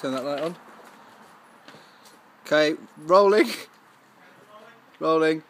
Turn that light on. Okay, rolling. Rolling.